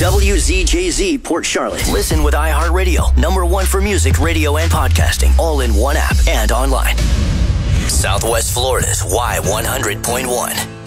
WZJZ Port Charlotte. Listen with iHeartRadio, number one for music, radio, and podcasting, all in one app and online. Southwest Florida's Y100.1.